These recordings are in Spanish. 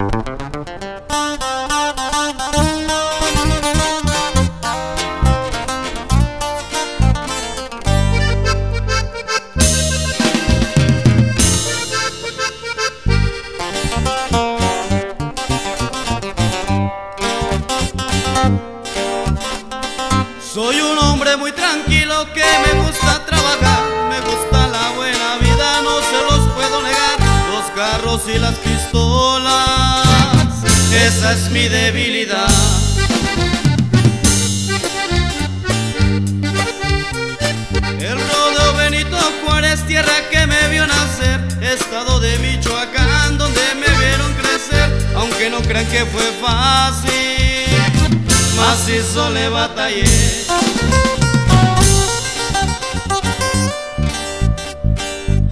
Soy un hombre muy tranquilo que me gusta carros y las pistolas, esa es mi debilidad. El rodeo Benito Juárez, tierra que me vio nacer, estado de Michoacán donde me vieron crecer, aunque no crean que fue fácil macizo le batallé.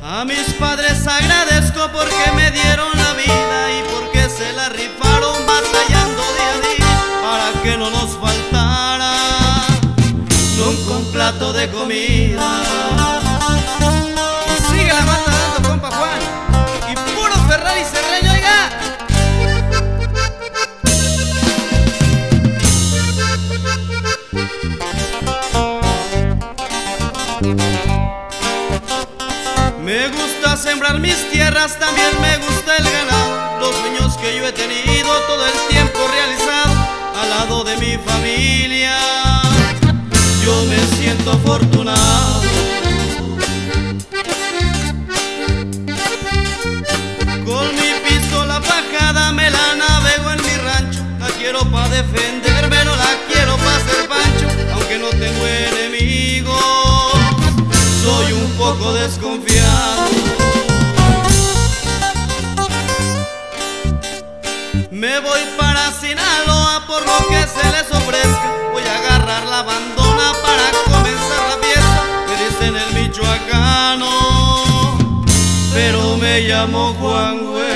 A mis padres agradezco porque me dieron la vida y porque se la rifaron batallando día a día para que no nos faltara un plato de comida. Me gusta sembrar mis tierras, también me gusta el ganado. Los sueños que yo he tenido todo el tiempo realizado al lado de mi familia. Yo me siento afortunado. Con mi pistola fajada me la navego en mi rancho. La quiero pa' defenderme, no la quiero pa' ser pancho, aunque no tengo enemigos soy un poco desconfiado. Para Sinaloa por lo que se les ofrezca. Voy a agarrar la bandona para comenzar la fiesta. Me dicen el michoacano, pero me llamo Juan Güey.